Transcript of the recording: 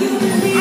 you.